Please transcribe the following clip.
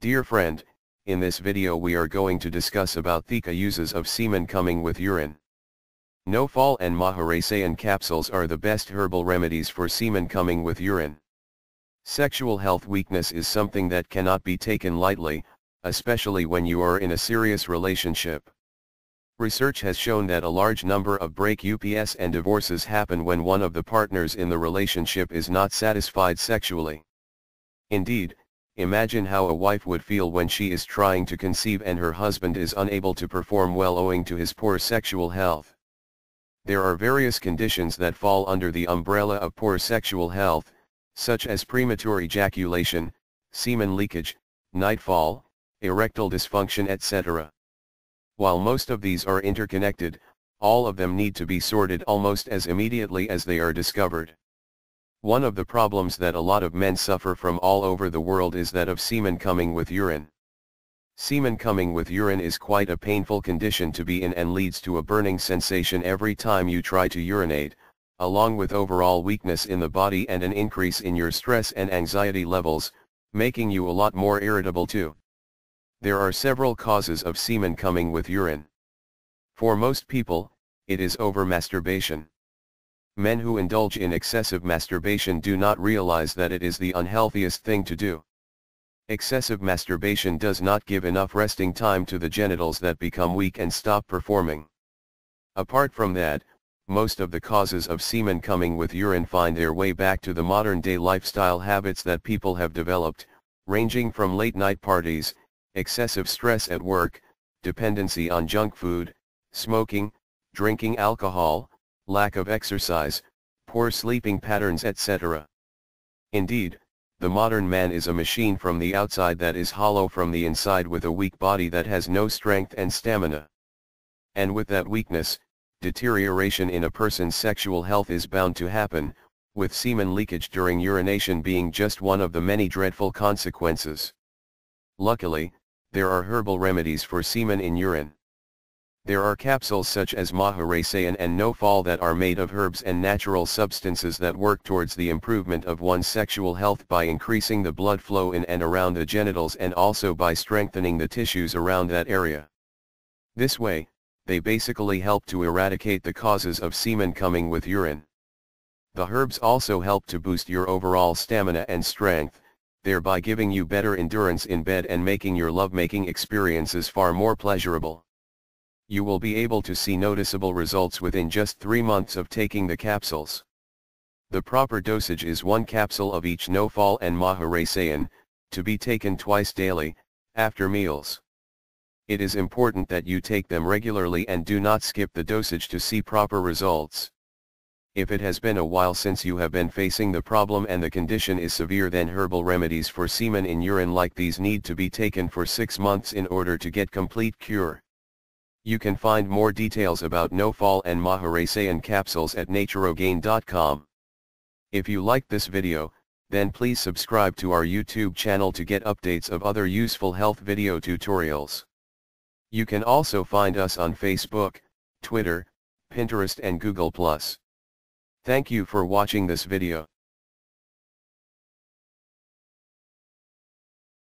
Dear friend, in this video we are going to discuss about Thika uses of semen coming with urine. No Fall and Maharasayan capsules are the best herbal remedies for semen coming with urine. Sexual health weakness is something that cannot be taken lightly, especially when you are in a serious relationship. Research has shown that a large number of break UPS and divorces happen when one of the partners in the relationship is not satisfied sexually. Indeed, Imagine how a wife would feel when she is trying to conceive and her husband is unable to perform well owing to his poor sexual health. There are various conditions that fall under the umbrella of poor sexual health, such as premature ejaculation, semen leakage, nightfall, erectile dysfunction etc. While most of these are interconnected, all of them need to be sorted almost as immediately as they are discovered. One of the problems that a lot of men suffer from all over the world is that of semen coming with urine. Semen coming with urine is quite a painful condition to be in and leads to a burning sensation every time you try to urinate, along with overall weakness in the body and an increase in your stress and anxiety levels, making you a lot more irritable too. There are several causes of semen coming with urine. For most people, it is over masturbation. Men who indulge in excessive masturbation do not realize that it is the unhealthiest thing to do. Excessive masturbation does not give enough resting time to the genitals that become weak and stop performing. Apart from that, most of the causes of semen coming with urine find their way back to the modern day lifestyle habits that people have developed, ranging from late night parties, excessive stress at work, dependency on junk food, smoking, drinking alcohol, lack of exercise, poor sleeping patterns etc. Indeed, the modern man is a machine from the outside that is hollow from the inside with a weak body that has no strength and stamina. And with that weakness, deterioration in a person's sexual health is bound to happen, with semen leakage during urination being just one of the many dreadful consequences. Luckily, there are herbal remedies for semen in urine. There are capsules such as Maharasayan and No Fall that are made of herbs and natural substances that work towards the improvement of one's sexual health by increasing the blood flow in and around the genitals and also by strengthening the tissues around that area. This way, they basically help to eradicate the causes of semen coming with urine. The herbs also help to boost your overall stamina and strength, thereby giving you better endurance in bed and making your lovemaking experiences far more pleasurable you will be able to see noticeable results within just 3 months of taking the capsules. The proper dosage is one capsule of each No Fall and Maharasayan, to be taken twice daily, after meals. It is important that you take them regularly and do not skip the dosage to see proper results. If it has been a while since you have been facing the problem and the condition is severe then herbal remedies for semen in urine like these need to be taken for 6 months in order to get complete cure. You can find more details about No Fall and Maharasayan capsules at naturogain.com. If you liked this video, then please subscribe to our YouTube channel to get updates of other useful health video tutorials. You can also find us on Facebook, Twitter, Pinterest and Google+. Thank you for watching this video.